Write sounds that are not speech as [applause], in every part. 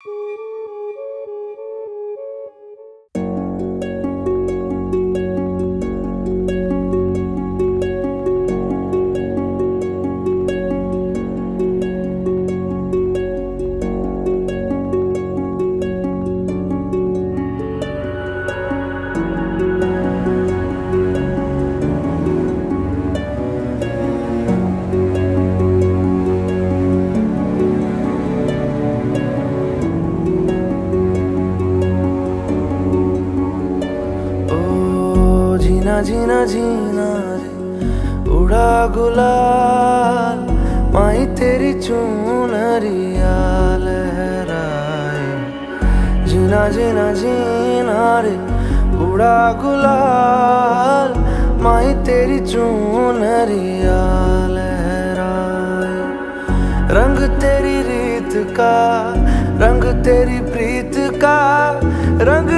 जीना [laughs] जीना रे। उड़ा गुलाल, माई तेरी चूनरिया लहराए जीना जीना जीना रे। उड़ा गुलाल, माई तेरी चूनरिया लहराए रंग तेरी रीत का, रंग तेरी प्रीत का, रंग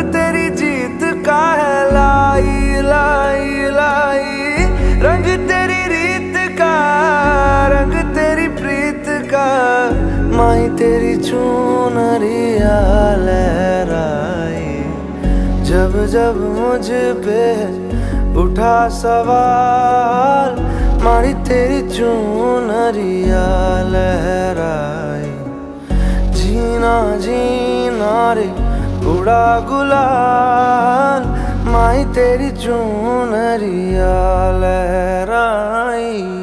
का माई तेरी चूनरिया लहराई जब जब मुझ पे उठा सवाल मारी तेरी चूनरिया लहराई जीना जीना रे, उड़ा गुलाल माई तेरी चूनरिया लहराई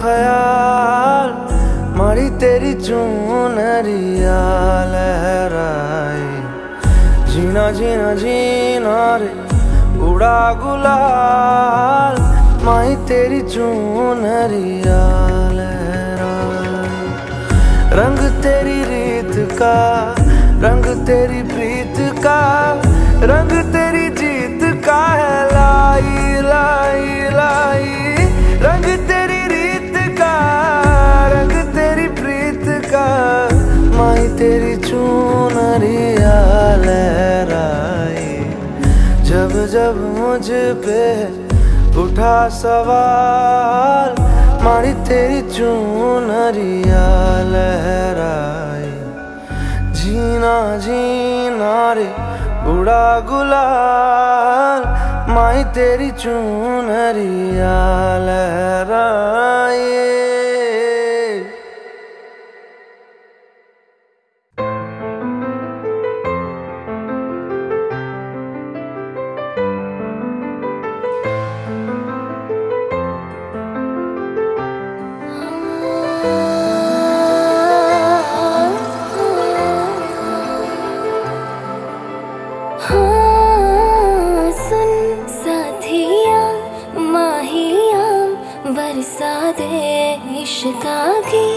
ख्याल, मारी तेरी चून रिया। लहराई जीना जीना जीना रे, उड़ा गुलाल माई तेरी चून रिया। लहराई रंग तेरी रीत का, रंग तेरी प्रीत का, रंग तेरी जीत का है, लाई लाई लाई। रंग माई तेरी चूनरिया लहराई। जब जब मुझ पे उठा सवाल मारी तेरी चूनरिया लहराई। जीना जीना रे उड़ा गुलाल माई तेरी चूनरिया लहराए 给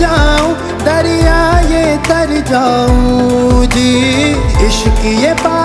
जाऊँ दरिया ये तर जाऊँ। जी इश्क ये पा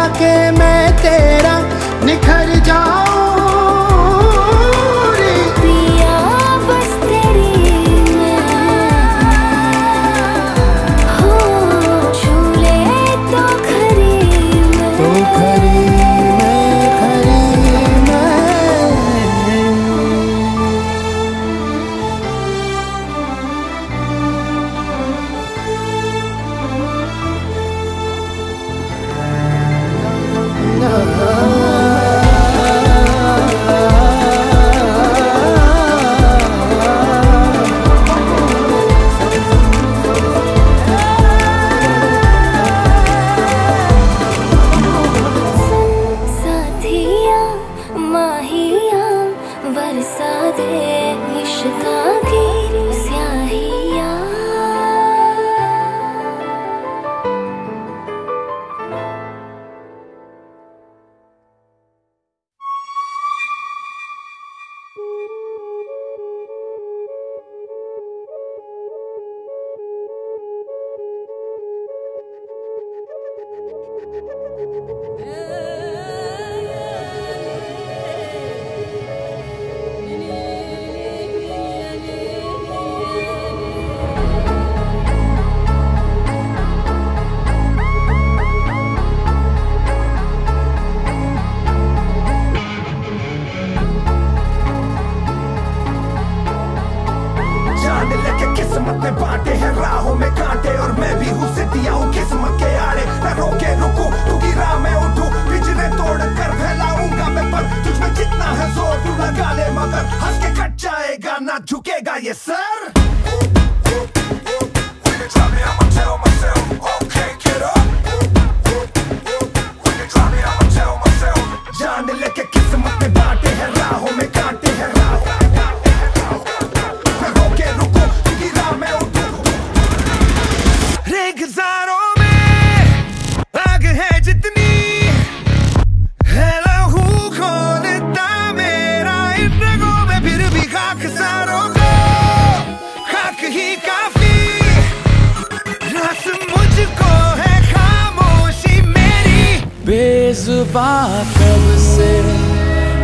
जुबा कब से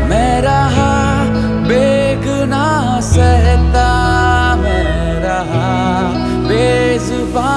मेरा रहा बेगुना सहता मैं रहा बेजुबा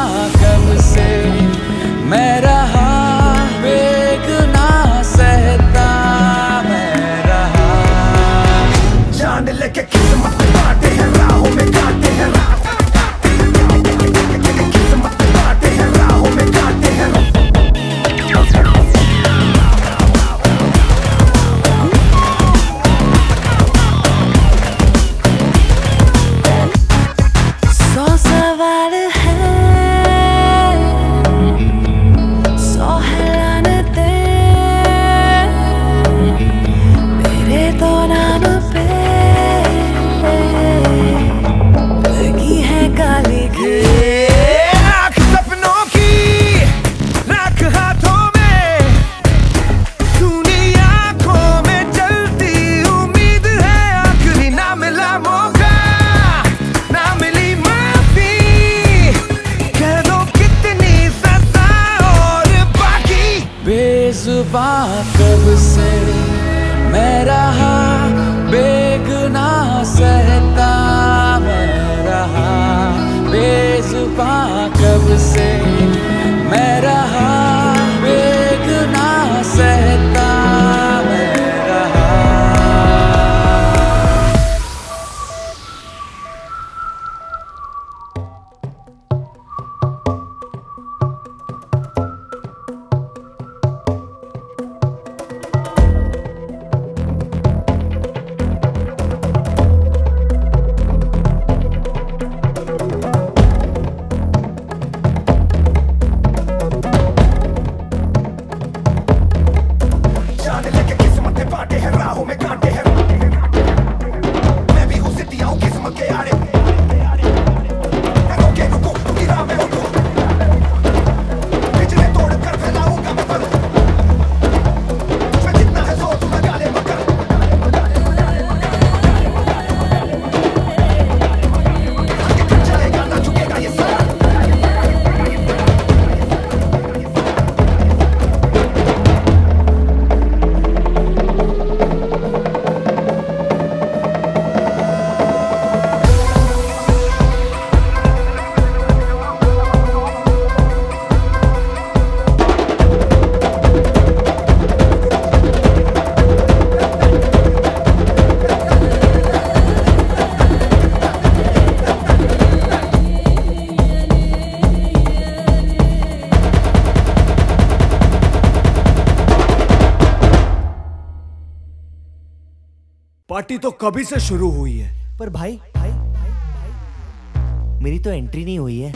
तो कभी से शुरू हुई है। पर भाई भाई भाई भाई मेरी तो एंट्री नहीं हुई है।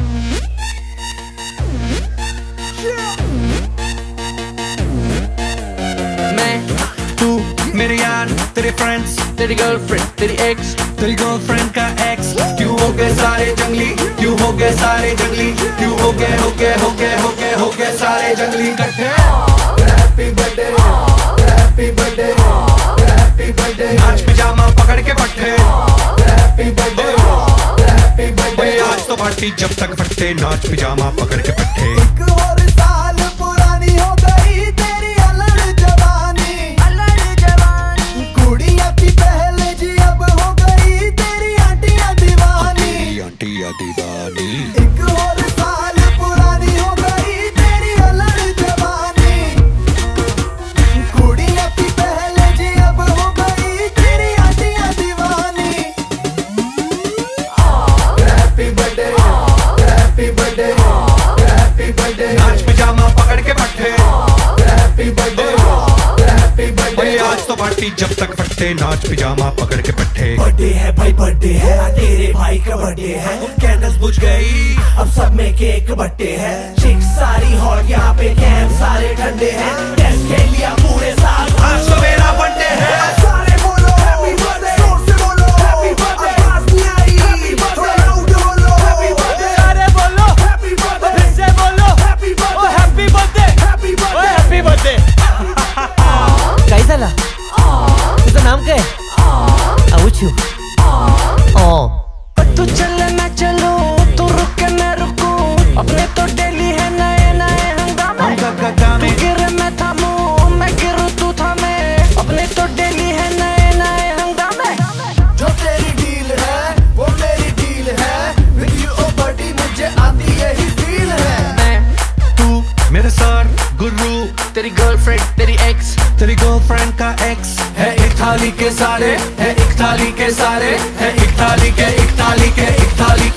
मैं तू मेरे यार तेरे फ्रेंड्स तेरी गर्लफ्रेंड तेरी एक्स तेरी गर्लफ्रेंड का एक्स क्यों हो गए सारे जंगली? क्यों हो गए सारे जंगली? क्यों हो गए हो गए हो गए हो गए हो गए सारे जंगली? इकट्ठे happy birthday happy birthday happy birthday नाच पिजामा पकड़ के पट्टे हैप्पी बर्थडे हैप्पी बर्थडे आज तो पार्टी जब तक फटे नाच पिजामा पकड़ के पट्टे जब तक फट्टे नाच पिजामा पकड़ के पट्टे बर्थडे है भाई बर्थडे है तेरे भाई का बर्थडे है। कैंडल्स बुझ गई अब सब में केक बट्टे हैं। चिक सारी हॉट यहाँ पे कैंप सारे ठंडे हैं। टेस्ट खेल लिया पूरे साल। आज तो मेरा बर्थडे है। सारे बोलो हैप्पी बर्थडे ज़ोर से बोलो हैप्पी बर्थडे आवाज़ नहीं आई। हैप्पी बर्थडे लाउड बोलो हैप्पी बर्थडे अरे बोलो। हैप्पी बर्थडे फिर से बोलो। Happy birthday happy birthday happy birthday happy birthday कैसा ला नाम काय आऊचू ओ तू चल मैं चलूँ तू रुके मैं रुकूं। अपने तो डेली है नए नए हंगामे। तू गिरे मैं थामूं मैं गिरूं तू थामे। अपने तो डेली है नए नए हंगामे। जो तेरी डील है वो मेरी डील है। विद यू ओ बडी मुझे आती यही फील है। मैं तू मेरे सर गुरु। तेरी गर्लफ्रेंड तेरी एक्स तेरी गर्लफ्रेंड का एक्स है एक थाली के सारे है, एक थाली के सारे है, एक थाली के, एक थाली के, एक थाली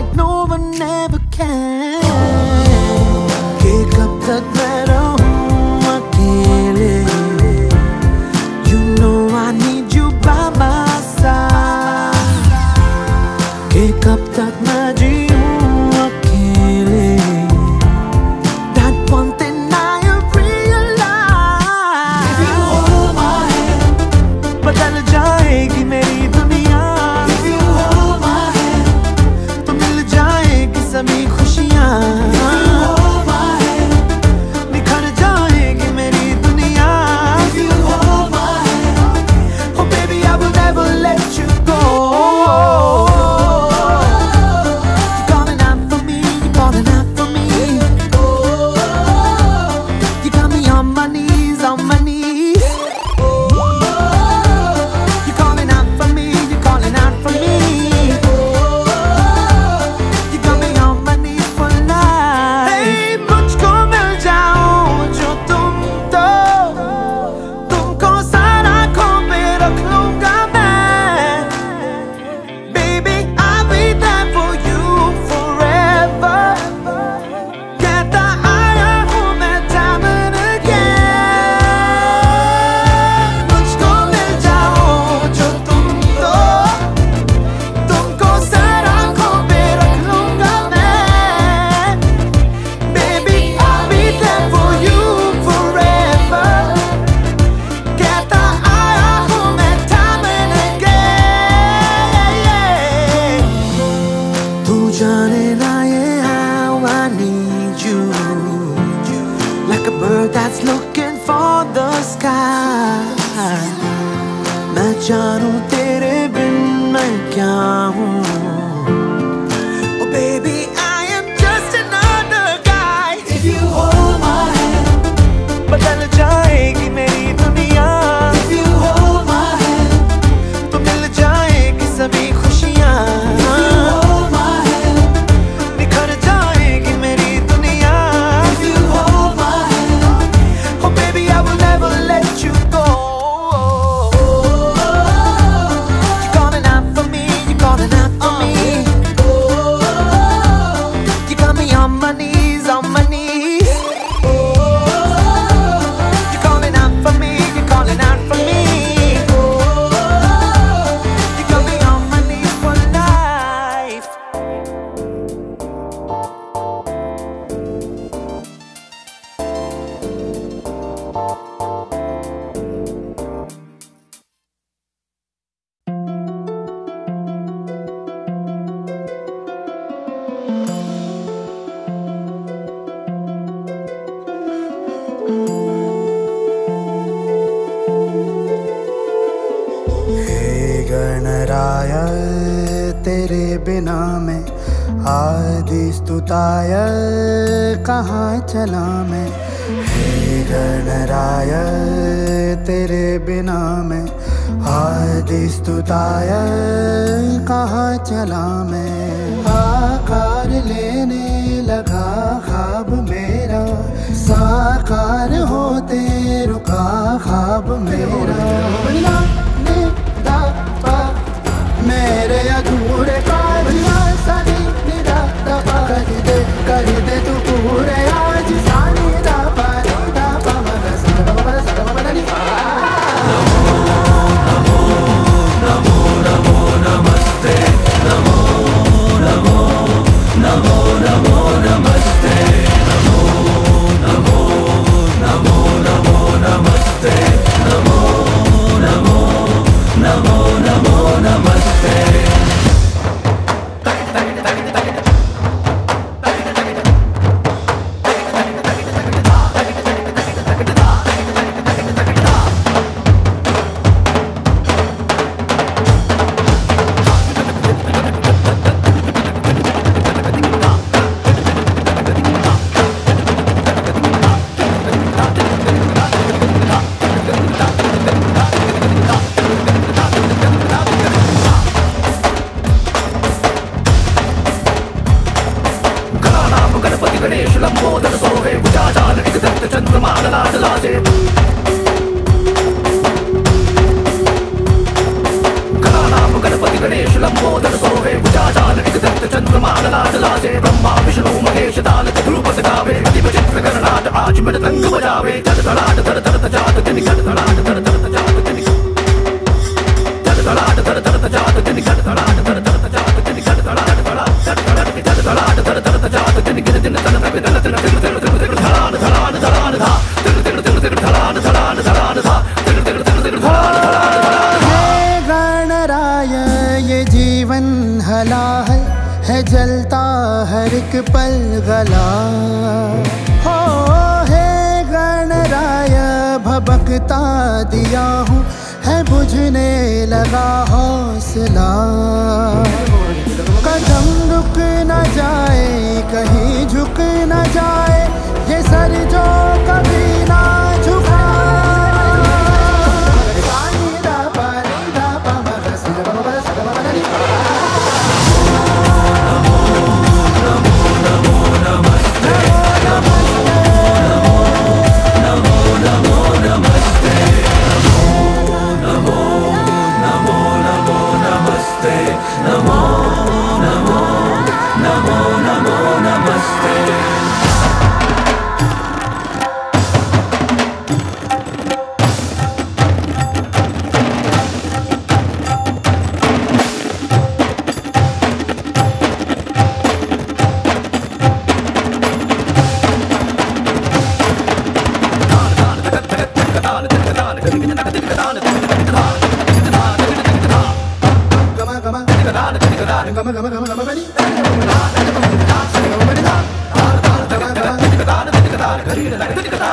like no one ever can पाताय कहाँ चला मैं? हे गणराय तेरे बिना मैं। आदि स्तुताय कहाँ चला मैं? आकार लेने लगा खाब मेरा। साकार होते रुका खाब मेरा। हला है है जलता हर एक पल गला। हो, हे गणराय भबकता दिया हूँ, है बुझने लगा हौसला। कदम रुक न जाए, कहीं झुक न जाए, ये सर जो कभी ना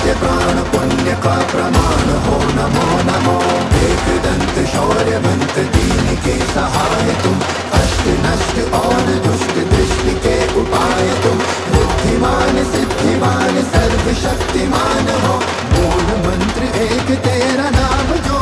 सत्य प्राण पुण्य का प्रमाण हो नमो नमो एक दंत शौर्य मंत दीन के सहाय तुम अष्ट नष्ट और दुष्ट दृष्टि के उपाय तुम बुद्धिमान सिद्धिमान सर्वशक्तिमान हो। मूल मंत्र एक तेरा नाम जो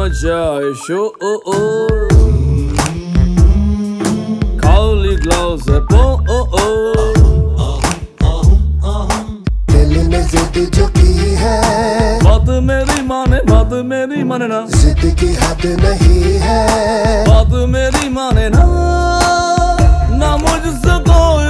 दिल मचाए शोर खाली ग्लास है पो ओ ओ दिल ने जिद जो की है बात मेरी माने बात मेरी माने ना जिद की हद नहीं है बात मेरी माने ना ना मुझसे कोई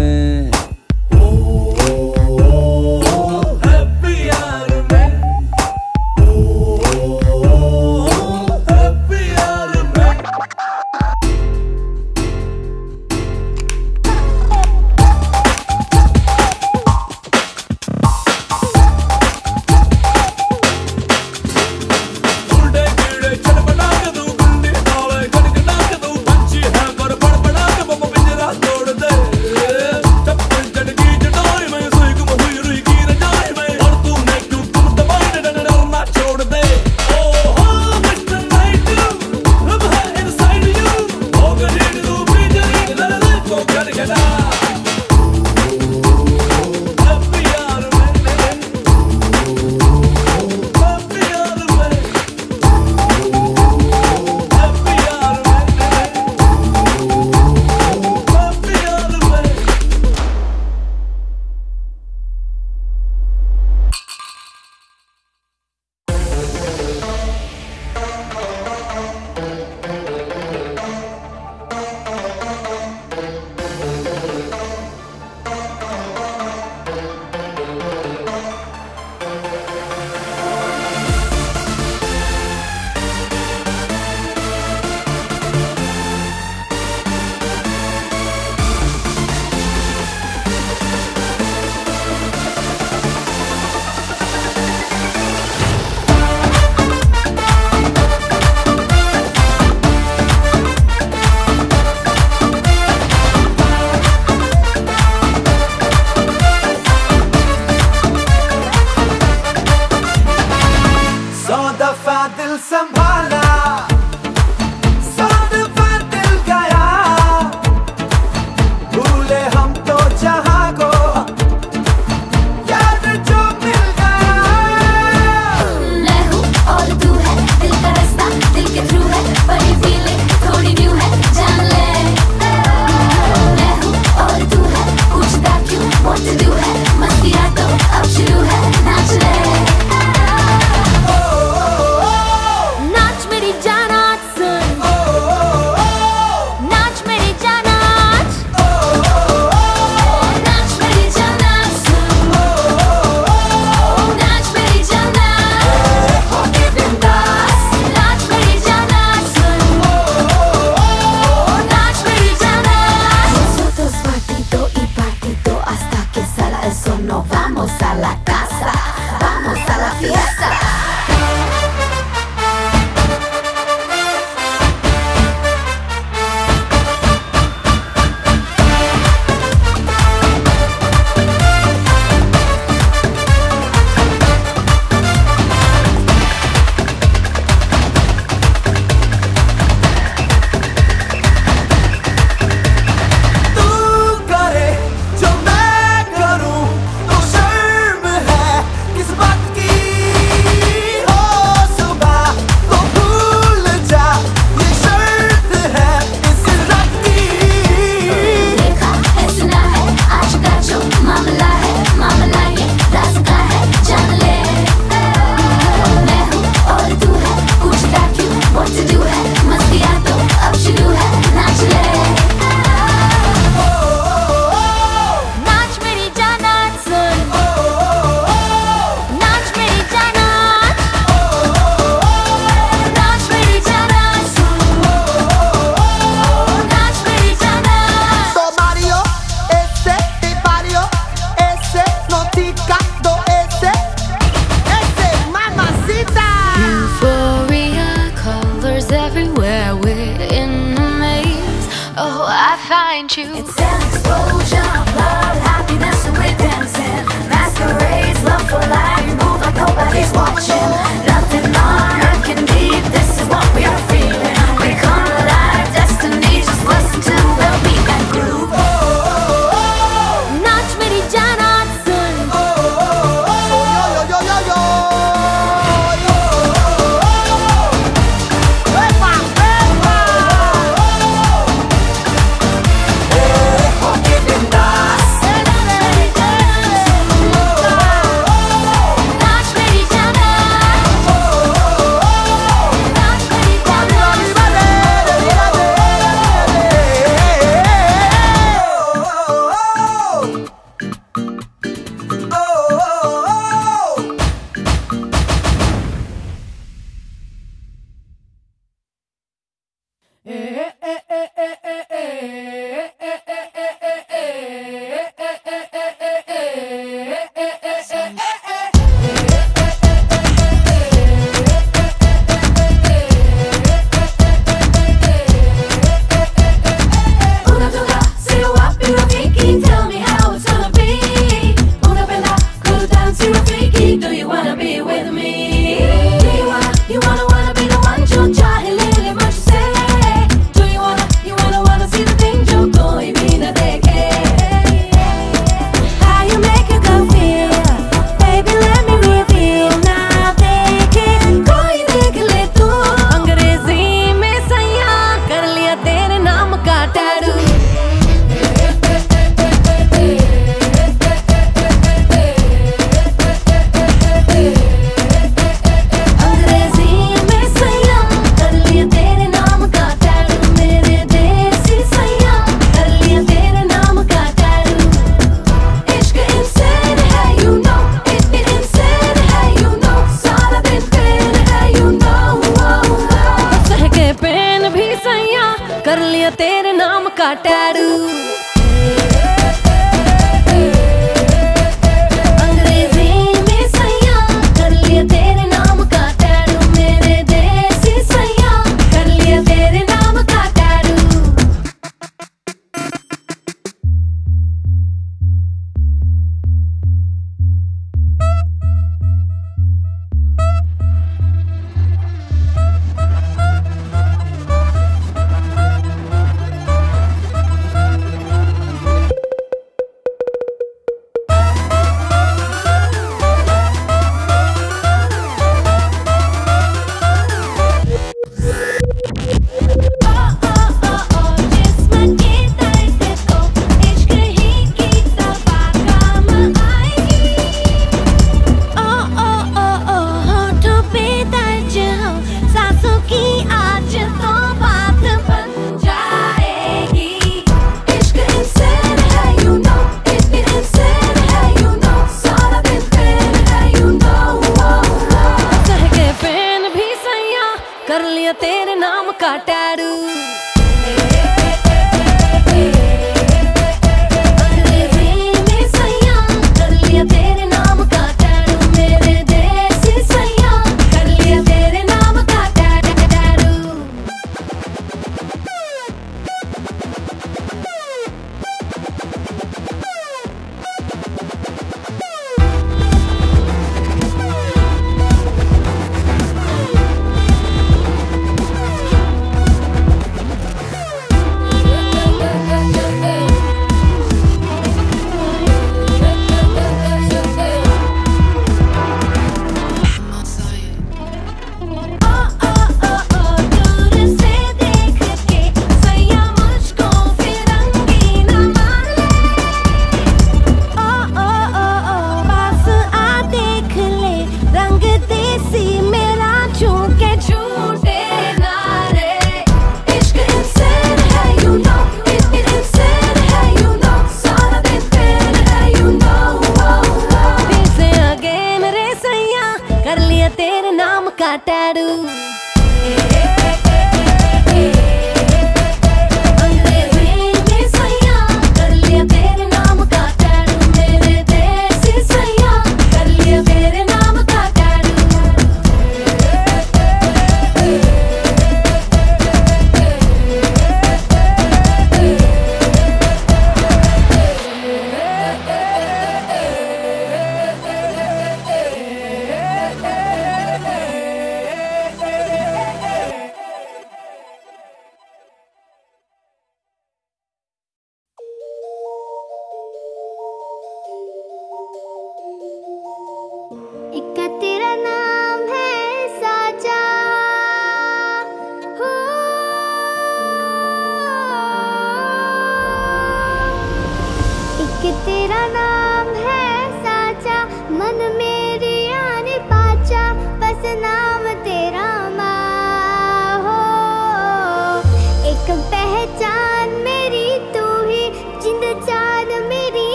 दिल संभाला।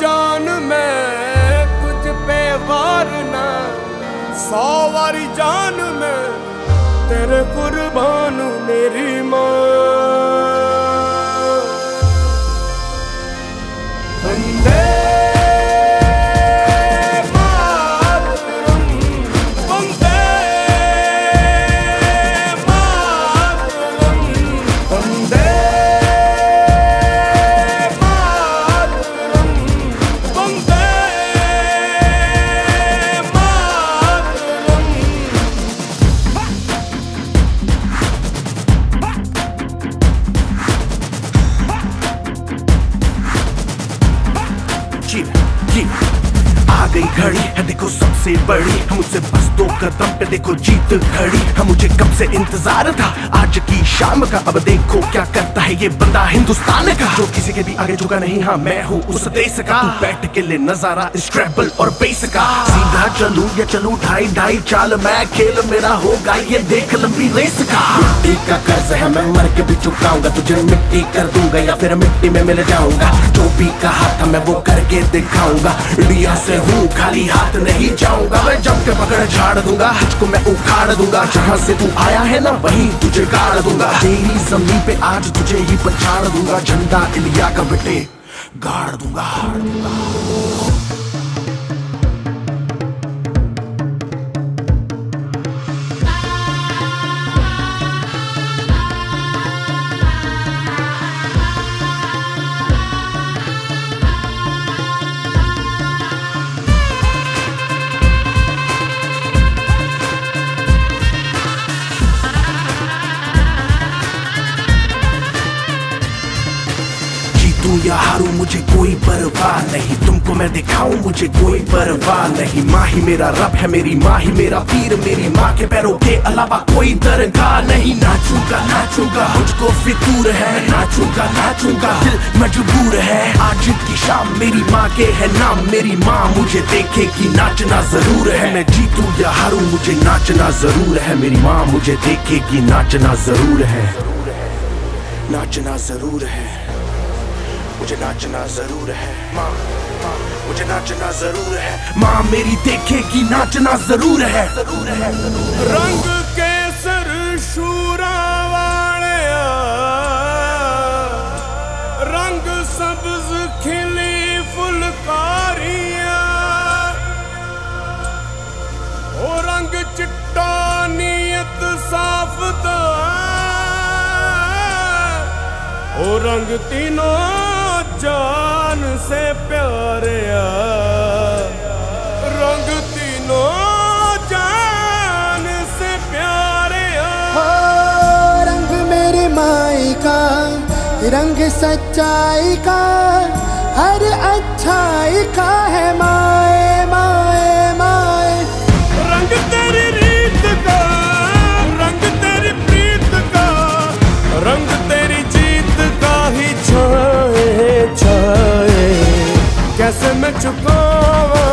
ਜਾਨ ਮੈਂ ਕੁਝ ਵਾਰ ਨਾ। ਸੌ ਵਾਰੀ ਜਾਨ ਮੈਂ ਤੇਰੇ ਕੁਰਬਾਨ ਮੇਰੀ ਮਾਂ। कदम पे देखो जीत खड़ी। हम मुझे कब से इंतज़ार था? आज की शाम का। अब देखो क्या करता है ये बंदा हिंदुस्तान का। जो किसी के भी आगे झुका नहीं हाँ मैं हूँ उस देश का। बैठ के ले नज़ारा इस ट्रैवल और बेस का। सीधा चलूँ या चलूँ, ढाई ढाई चाल मैं खेल मेरा होगा, ये देख लंबी रेस का। मिट्टी का कर्ज है, मैं मर के भी चुकाऊँगा। तुझे मिट्टी कर दूँगा या फिर मिट्टी में मिल जाऊँगा। जो भी कहा था मैं वो करके दिखाऊँगा। इंडिया से हूँ, खाली हाथ नहीं जाऊँगा। मैं जम के पकड़ झाड़ दूँगा। तुझको मैं उखाड़ दूँगा। जहाँ से तू आया है ना, वही तुझे गाड़ दूँगा। तेरी ज़मीन पे आज तुझे ही पछाड़ दूँगा। झंडा इंडिया का बेटे, गाड़ दूँगा जीतू परवाह नहीं। तुमको मैं दिखाऊँ, मुझे कोई परवाह नहीं। माँ ही मेरा रब है मेरी माँ ही मेरा पीर मेरी माँ के पैरों के अलावा कोई दरगाह नहीं। नाचूँगा नाचूँगा, मुझको फितूर है। नाचूँगा नाचूँगा, दिल मजबूर है। आज की शाम मेरी माँ के है नाम। मेरी माँ मुझे देखेगी नाचना ज़रूर है। मैं जीतू या हारू, मुझे नाचना ज़रूर है। मेरी माँ मुझे देखेगी नाचना ज़रूर है। नाचना ज़रूर है। मुझे नाचना ज़रूर है। माँ मुझे नाचना ज़रूर है। माँ मेरी देखेगी, नाचना ज़रूर है। ज़रूर है रंग केसर शूरा वालिया रंग सब्ज खिली फुलकारियाँ। ओ रंग चिट्टा नीयत साफ़ दा। ओ रंग तीनों सच्चाई का, हर अच्छाई का है माए माए माए। रंग तेरी रीत का, रंग तेरी प्रीत का, रंग तेरी जीत का ही छाए छाए। कैसे मैं चुकावा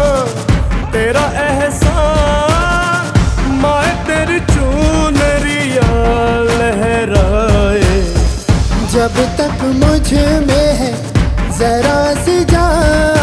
मुझमें है जरा सी जान।